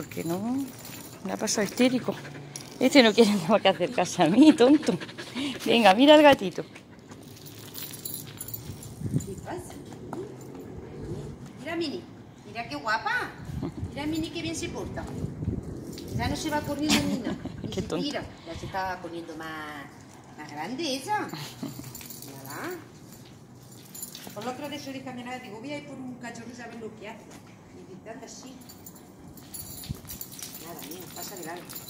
porque no, me ha pasado histérico. Este no quiere nada que acercarse a mí, tonto. Venga, mira al gatito. ¿Qué pasa? Mira Mini, mira qué guapa. Mira Mini qué bien se porta. Ya no se va corriendo ni nada. Ni Qué se tonta. tira. Ya se está poniendo más, más grande ella. Mírala. Por lo otro de eso de caminar, digo, voy a ir por un cachorro y saber lo que hace. Y gritando así. Pasa de largo.